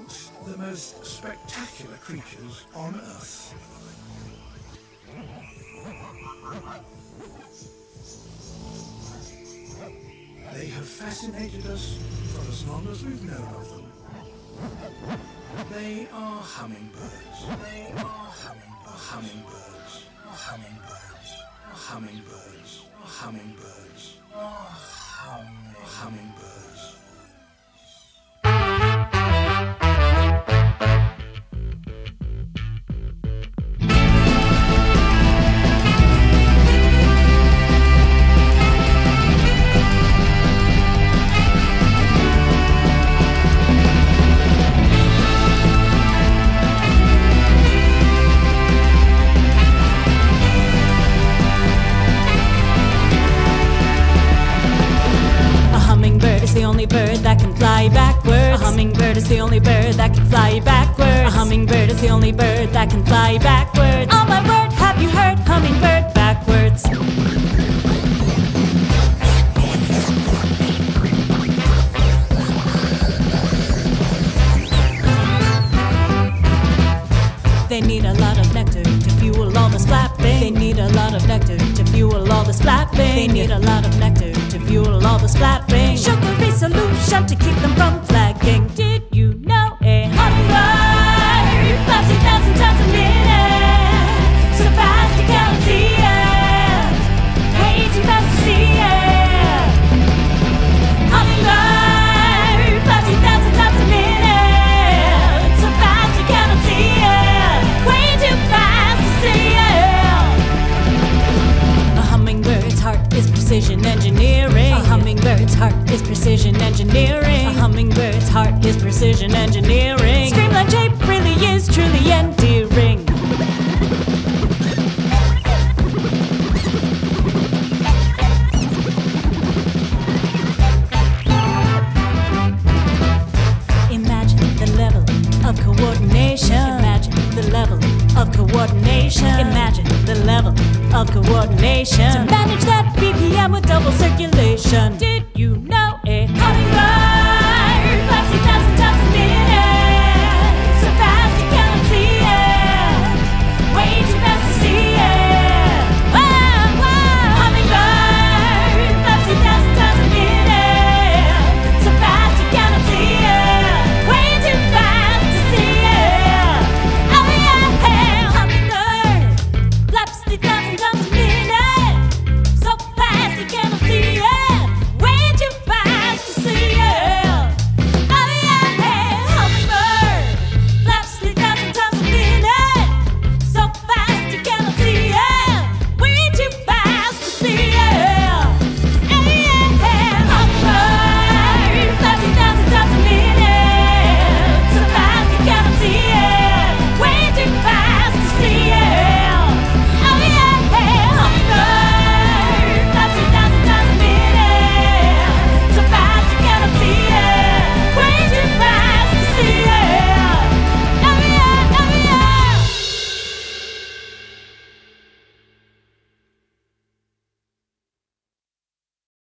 amongst the most spectacular creatures on Earth. They have fascinated us for as long as we've known of them. They are hummingbirds. They are hummingbirds. Hummingbirds. Hummingbirds. Hummingbirds. Hummingbirds. Hummingbirds. Bird that can fly backwards. A hummingbird is the only bird that can fly backwards. A hummingbird is the only bird that can fly backwards. Oh my word, have you heard hummingbird backwards? They need a lot of nectar to fuel all this flapping. They need a lot of nectar to fuel all this flapping. They need a lot of nectar to fuel all this flapping. Solution to keep them from flagging. Did you know a hummingbird flaps a times a minute? So fast you can't see it. Way too fast to see it. Hummingbird times a minute. Fast. Way too fast to see it. A hummingbird's heart is precision engineering. Hummingbird's heart is precision engineering. A hummingbird's heart is precision engineering. Streamline shape really is truly endearing. Imagine the level of coordination. Imagine the level of coordination. Imagine the level of coordination. To manage that BPM with double circulation.